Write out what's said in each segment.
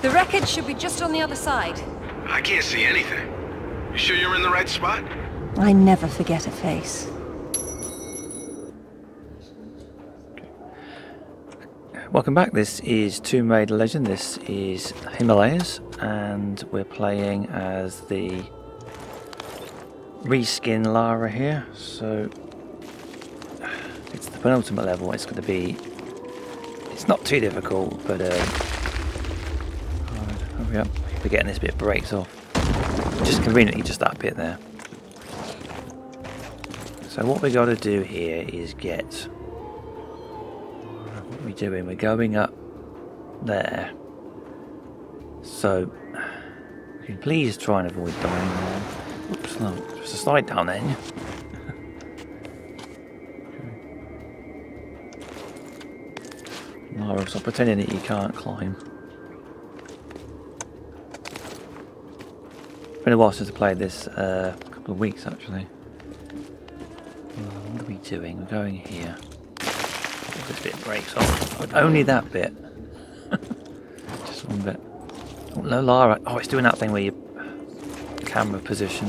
The wreckage should be just on the other side. I can't see anything. You sure you're in the right spot? I never forget a face. Welcome back. This is Tomb Raider Legend. This is Himalayas, and we're playing as the reskin Lara here. So it's the penultimate level. It's going to be. It's not too difficult, but uh, up. We're getting this bit breaks off. Just conveniently, just that bit there. So what we got to do here is get what are we doing? We're going up there. So, please try and avoid dying there? Oops, no, just a slide down then. Lara, stop pretending that you can't climb. Been a while since I played this, uh, a couple of weeks actually. What are we doing? We're going here this bit breaks off. Only that bit. Just one bit. Oh, no, Lara. Oh, it's doing that thing where you camera position.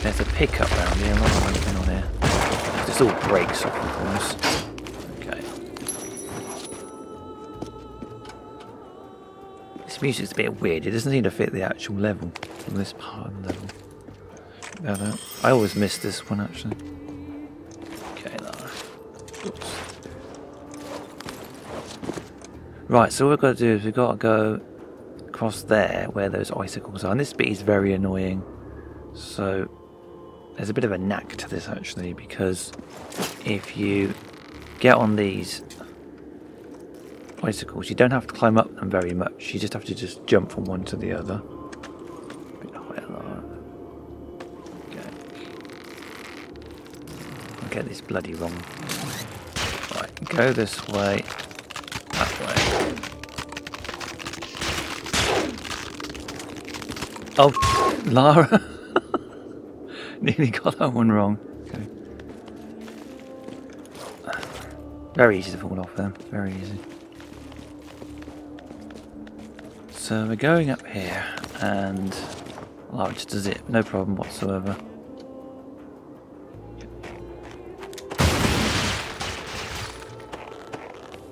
There's a pickup around here. Not anything on here. This all breaks off, of course. Music's a bit weird. It doesn't seem to fit the actual level. On this part of the level. I always miss this one actually. Okay, Right, so what we've got to do is we've got to go across there where those icicles are. And this bit is very annoying. So there's a bit of a knack to this actually because if you get on these icicles, you don't have to climb up them very much. You just have to just jump from one to the other. get this bloody wrong. Right, go this way. That way. Oh, Lara. Nearly got that one wrong. Okay. Very easy to fall off them. Very easy. So we're going up here and just does it. No problem whatsoever.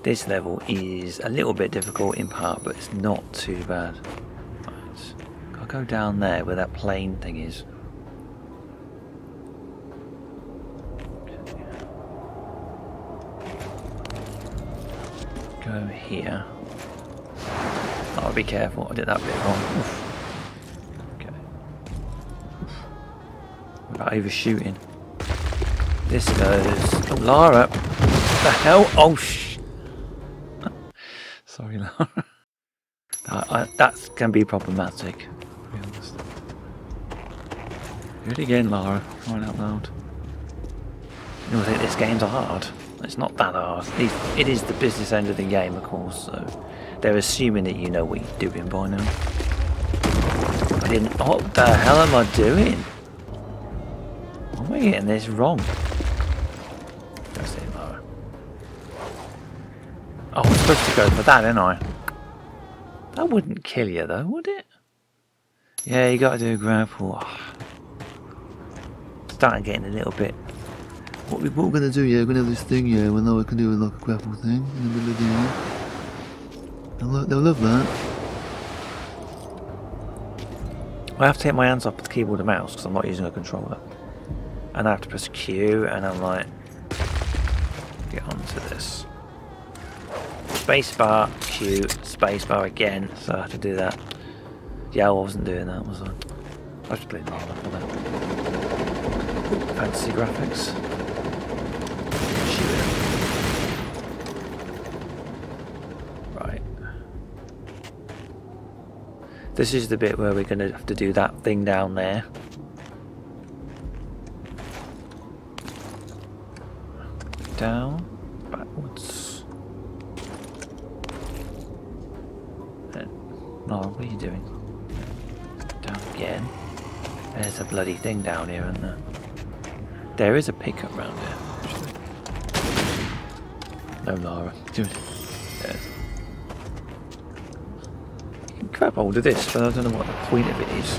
This level is a little bit difficult in part, but it's not too bad. Right. I'll go down there where that plane thing is. Go here. Oh, be careful, I did that bit wrong. Oof. Okay. About overshooting. This goes... Oh, Lara! What the hell? Oh, sh Sorry, Lara. that, that can be problematic, to be honest. Do it again, Lara. Crying out loud. You know, this game's hard. It's not that hard. It is the business end of the game, of course, so they're assuming that you know what you're doing by now. I didn't... What the hell am I doing? Why am I getting this wrong? Oh, I'm supposed to go for that, ain't I? That wouldn't kill you, though, would it? Yeah, you got to do a grapple. Oh. Starting getting a little bit. What, we, what we're going to do, yeah, we're to have this thing, yeah, we know we can do like a grapple thing in the middle of the game. They'll, they'll love that. I have to take my hands off the keyboard and mouse because I'm not using a controller. And I have to press Q and I'm like, get onto this spacebar, Q, spacebar again, so I have to do that. Yeah, I wasn't doing that, was I? I was playing Lava for that. Fantasy graphics. Right. This is the bit where we're going to have to do that thing down there. Down. backwards. Oh, what are you doing? Down again? There's a bloody thing down here, isn't there? There is a pickup round here. No, Lara. Grab hold of this, but I don't know what the point of it is.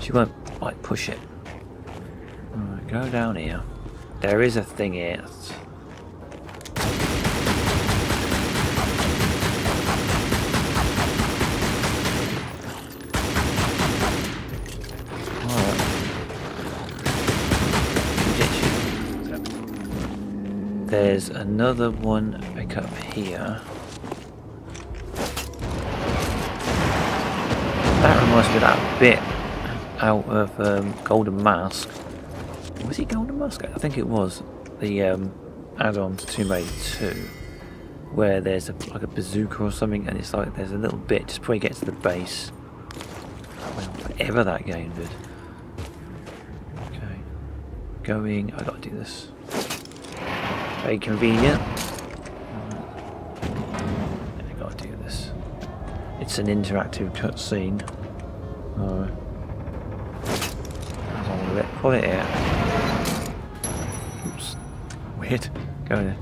She won't, like, push it. Go down here. There is a thing here. There's another one back up here. Me of that bit out of um, Golden Mask. Was it Golden Mask? I think it was. The um, add-on to Tomb Raider 2. Where there's a, like a bazooka or something and it's like there's a little bit just before you get to the base. Well, whatever that game did. Okay. Going, I gotta do this. Very convenient. I gotta do this. It's an interactive cutscene. Alright. How's on with it? Pull it here. Oops. Weird. Go there.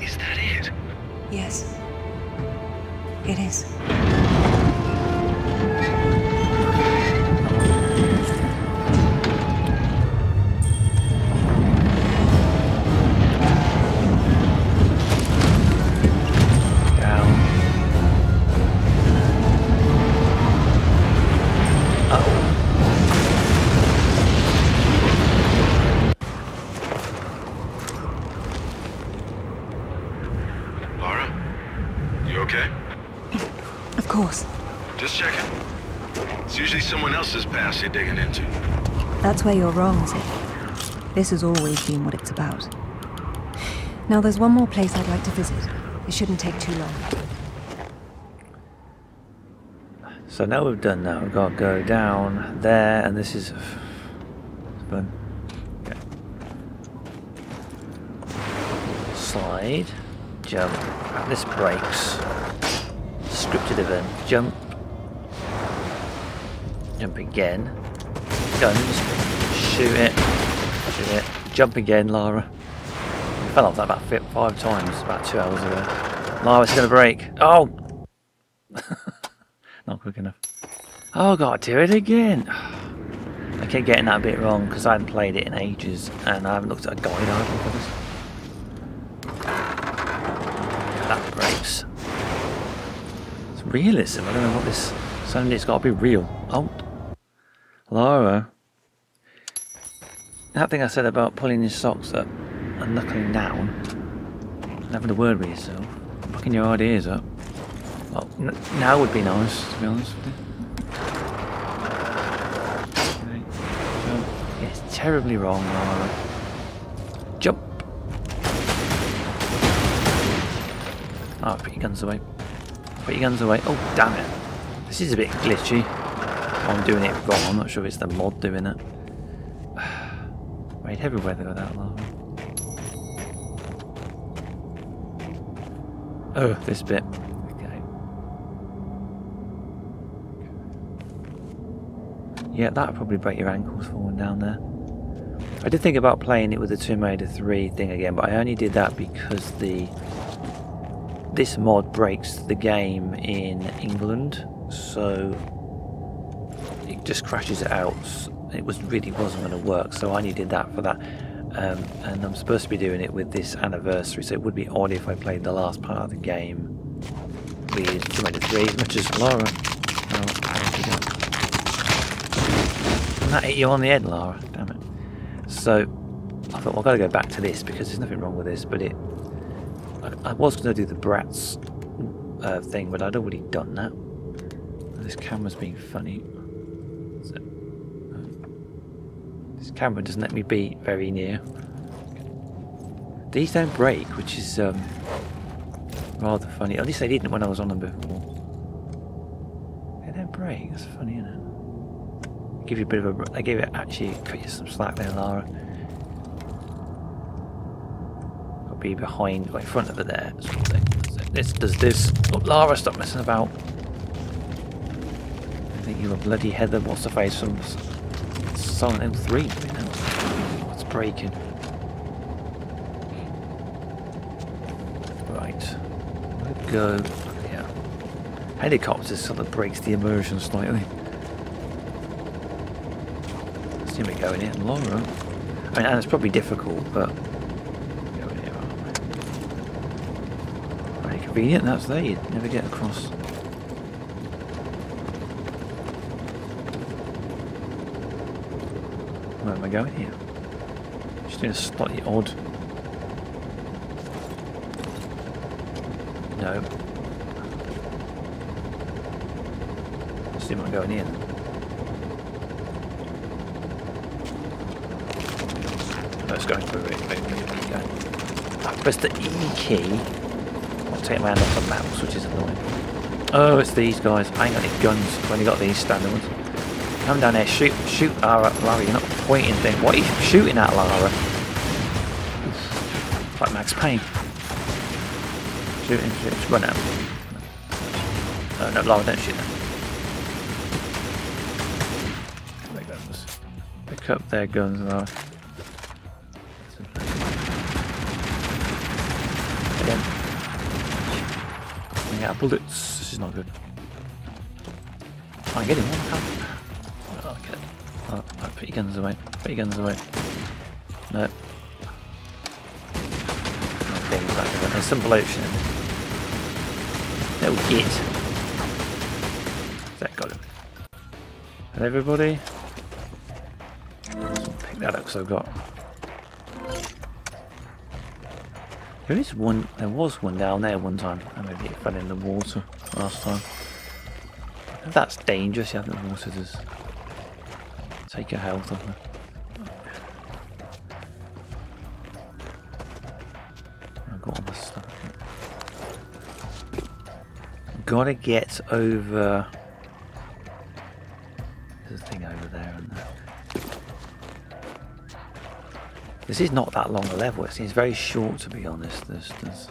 Is that it? Yes. It is. Where you're wrong, Zip. This has always been what it's about. Now, there's one more place I'd like to visit. It shouldn't take too long. So now we've done that, we've got to go down there, and this is fun. Okay. Slide, jump. This breaks. Scripted event. Jump. Jump again. Guns. Shoot it. Shoot it. Jump again, Lara. I fell off that about five times about two hours ago. Lara, it's gonna break. Oh! Not quick enough. Oh, God, do it again. I kept getting that bit wrong because I hadn't played it in ages and I haven't looked at a guide either for this. That breaks. It's realism. I don't know what this. Suddenly it's got to be real. Oh, Laura. That thing I said about pulling your socks up and knuckling down having a word with yourself, fucking your ideas up. Well, now would be nice, to be honest with you. Okay, jump. It's terribly wrong, Lara. Jump! Oh, put your guns away. Put your guns away. Oh, damn it. This is a bit glitchy. I'm doing it wrong. I'm not sure if it's the mod doing it. Wait, everywhere they got that lava. Oh, this bit. Okay. Yeah, that would probably break your ankles falling down there. I did think about playing it with the Tomb Raider 3 thing again, but I only did that because the this mod breaks the game in England, so it just crashes it out. It was really wasn't going to work, so I needed that for that. Um, and I'm supposed to be doing it with this anniversary, so it would be odd if I played the last part of the game with Tomb Raider 3 as much as Lara. Oh? And that hit you on the head, Lara. Damn it. So I thought, well, I've got to go back to this because there's nothing wrong with this, but it. I, I was going to do the Bratz uh, thing, but I'd already done that. This camera's being funny. So, uh, this camera doesn't let me be very near. These don't break, which is um, rather funny. At least they didn't when I was on them before. They don't break. That's funny, isn't it? Give you a bit of a. They gave it actually cut you some slack there, Lara. Got to be behind, like front of it there. This does this. Oh, Lara, stop messing about. I think you're a bloody Heather. What's the face from Silent Hill 3 right now. What's breaking? Right. Let go. Yeah. Helicopters sort of breaks the immersion slightly. Let's see we go in here in long run. I mean, and it's probably difficult, but. Go in here, Very convenient, that's there, you'd never get across. Where am I going here? Just doing a slightly odd. No. See am I going in? Let's go through it. Wait, wait, go. I ah, press the E key. I'll take my hand off the mouse, which is annoying. Oh, it's these guys. I ain't got any guns. I've only got these standard ones. Come down there, shoot, shoot, Lara, uh, Lara, you're not pointing thing. What are you shooting at, Lara? It's like Max Payne. Shooting, shoot, run out. No, no, Lara, don't shoot them. Pick up their guns, Lara. Again. Of bullets. This is not good. I'm getting one. I oh, can't. Oh. Oh, put your guns away. Put your guns away. No. Again. There's some bloation in. Little git. That got him. Hello everybody. Pick that up because I've got. There is one. There was one down there one time. And maybe it fell in the water last time. That's dangerous. You have the water does. Take your health off her. I've got all my stuff. Gotta get over. There's a thing over there, and This is not that long a level. It seems very short, to be honest. There's, there's...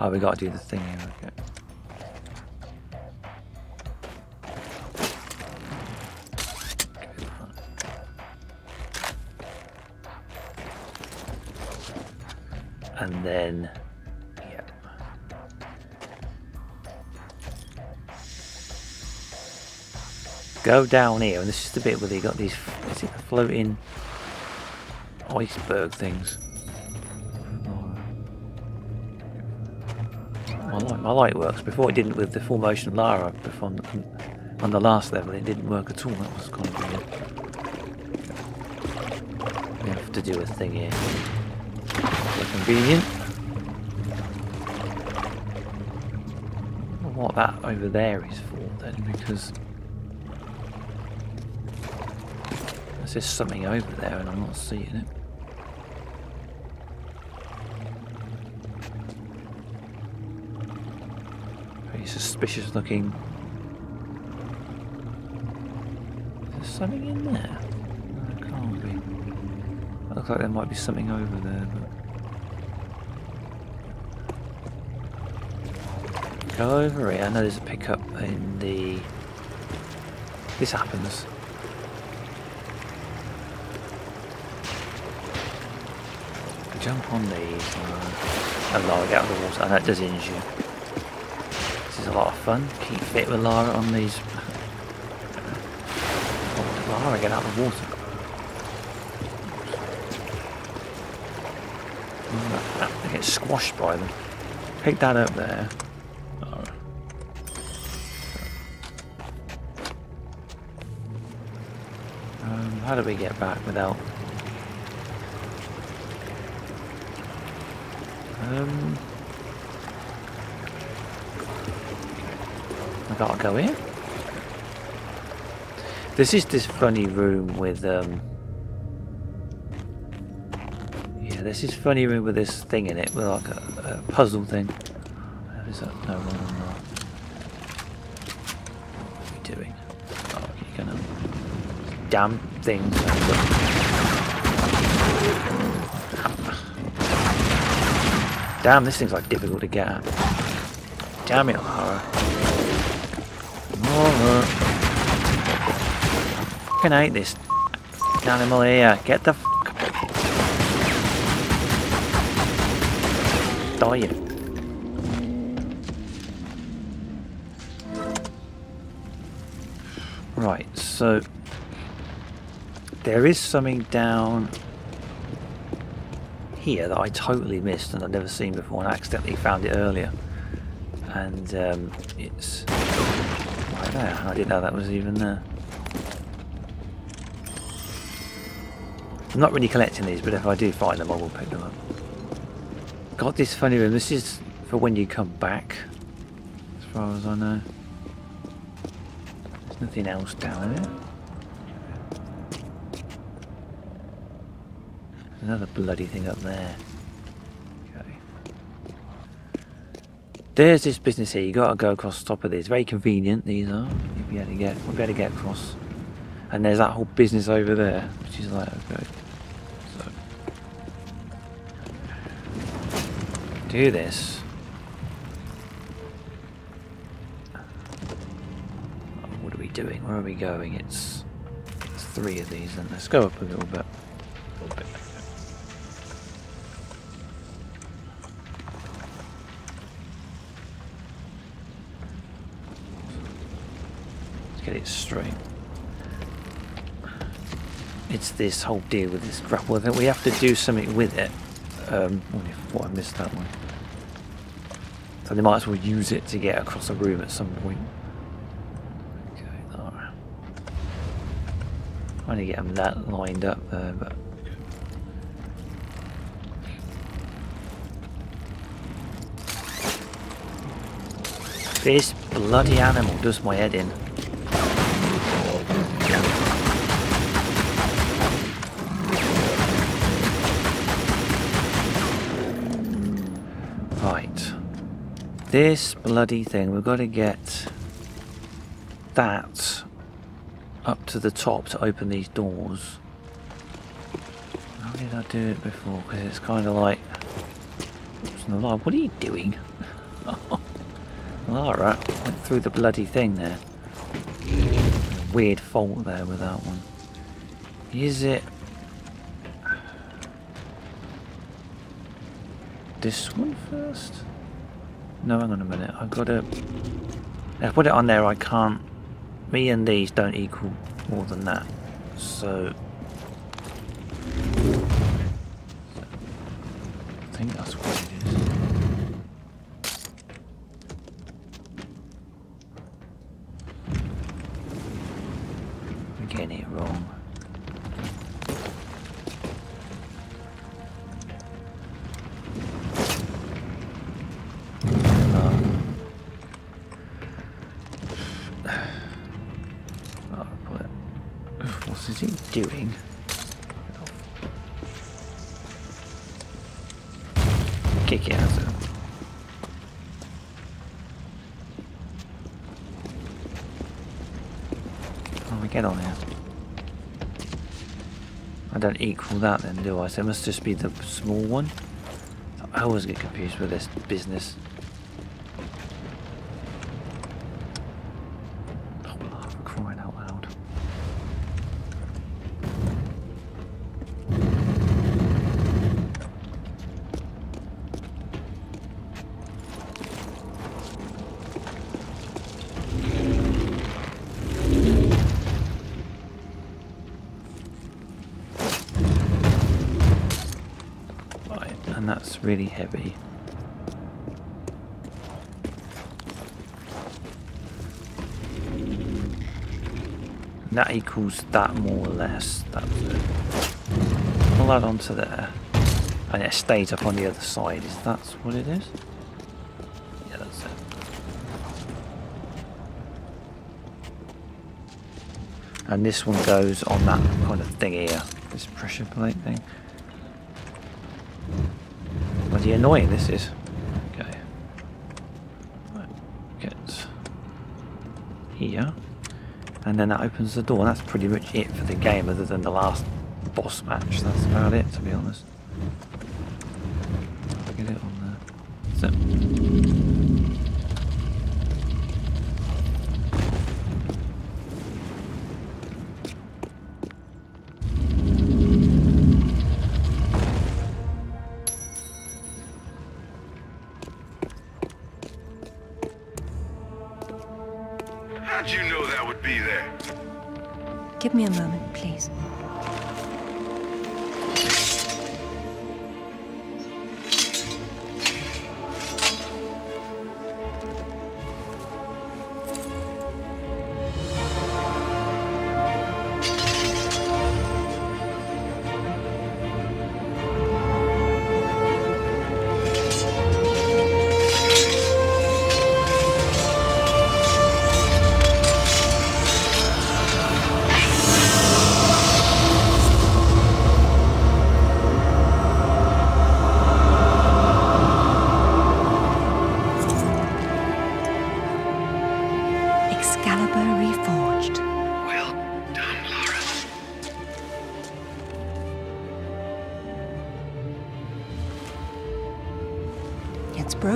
Oh, we got to do the thing here. Okay. Go down here, and this is the bit where they got these, floating iceberg things? My light, my light works. Before it didn't with the full motion Lara. On, on the last level, it didn't work at all. That was kind of weird. We have to do a thing here. Quite convenient. What that over there is for then, because there's something over there, and I'm not seeing it. Very suspicious looking. There's something in there? No, can't be. It looks like there might be something over there, but. Go over here. I know there's a pickup in the. This happens. Jump on these uh, and Lara get out of the water, and that does injure you. This is a lot of fun. Keep fit with Lara on these. Oh, Lara get out of the water. They get squashed by them. Pick that up there. Um, how do we get back without Um, I gotta go in. This is this funny room with um. Yeah, this is funny room with this thing in it, with like a, a puzzle thing. Is that no one on that? What are you doing? Oh, you're gonna damn things. Damn, this thing's like difficult to get at. Damn it, Lara. Lara. Can I hate this animal here. Get the f Die you. Right, so there is something down here that I totally missed and I'd never seen before and I accidentally found it earlier. And um, it's right there. I didn't know that was even there. I'm not really collecting these, but if I do find them, I will pick them up. Got this funny room. This is for when you come back, as far as I know. There's nothing else down there. Another bloody thing up there. Okay. There's this business here. You got to go across the top of this. Very convenient. These are. You'll be able to get. We'll be able to get across. And there's that whole business over there, which is like okay. So do this. What are we doing? Where are we going? It's, it's three of these, and let's go up a little bit. It straight. It's this whole deal with this grapple that we have to do something with it. Um, oh, I thought I missed that one. So they might as well use it to get across a room at some point. Okay, alright. Trying to get them that lined up there, but this bloody animal does my head in. This bloody thing, we've got to get that up to the top to open these doors. How did I do it before? Because it's kind of like... What are you doing? Alright, went through the bloody thing there. Weird fault there with that one. Is it... This one first? No, hang on a minute. I've got to... If I put it on there, I can't... Me and these don't equal more than that. So... I think that's what doing? Kick it out. Oh, we get on here. I don't equal that then, do I? So it must just be the small one. I always get confused with this business. Really heavy. And that equals that more or less. That's it. Pull that onto there. And it stays up on the other side. Is that what it is? Yeah, that's it. And this one goes on that kind of thing here. This pressure plate thing. Bloody annoying this is. Okay. Right, Get here. And then that opens the door. That's pretty much it for the game other than the last boss match. That's about it to be honest.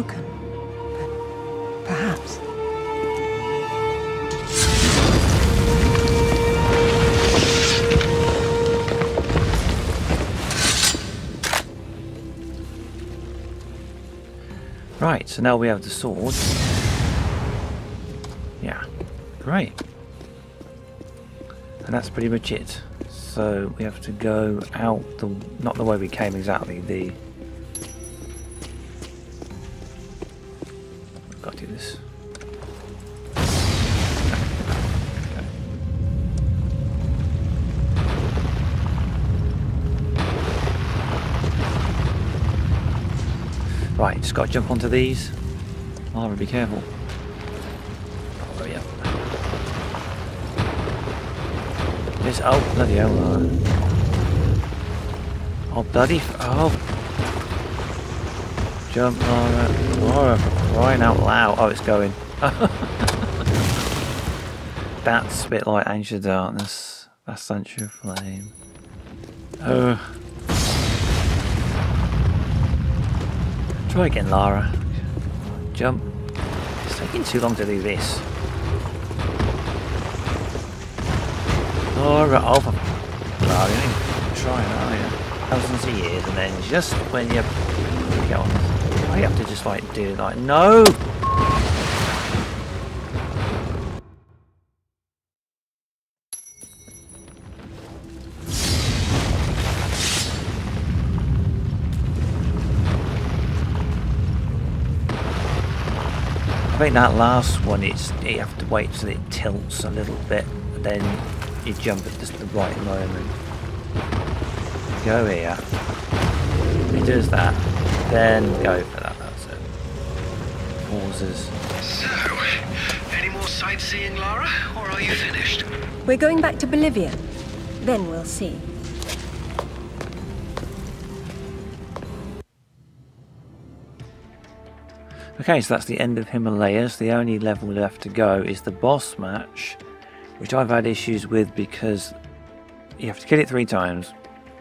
Broken, but perhaps. Right, so now we have the sword. Yeah, great. And that's pretty much it. So we have to go out the not the way we came exactly, the just got to jump onto these. Lara, be careful. Oh, up. This, oh, bloody hell, Lara. Oh, bloody, oh. Jump, Lara. Lara, crying out loud. Oh, it's going. That's a bit like Ancient Darkness. Of Flame. Oh. Try again, Lara. Jump. It's taking too long to do this. Lara, oh, for- Lara, you ain't trying, are you? Thousands of years, and then just when you get on, you have to just like do like no. I think that last one, it's you have to wait till it tilts a little bit, then you jump at just the right moment. Go here. He does that, then go for that. That's it. Pauses. So, any more sightseeing, Lara? Or are you finished? We're going back to Bolivia. Then we'll see. Okay, so that's the end of Himalayas. The only level left to go is the boss match, which I've had issues with because you have to kill it three times,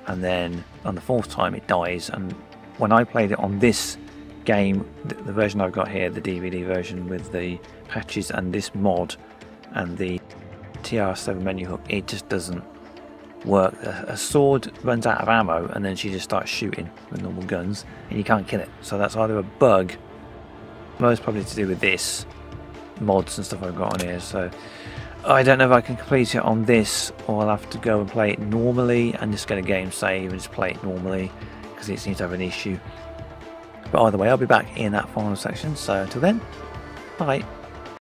and then on the fourth time it dies. And when I played it on this game, the, version I've got here, the DVD version with the patches and this mod and the TR7 menu hook, it just doesn't work. A sword runs out of ammo, and then she just starts shooting with normal guns, and you can't kill it. So that's either a bug most probably to do with this mods and stuff I've got on here so I don't know if I can complete it on this or I'll have to go and play it normally and just get a game save and just play it normally because it seems to have an issue. But either way I'll be back in that final section so until then bye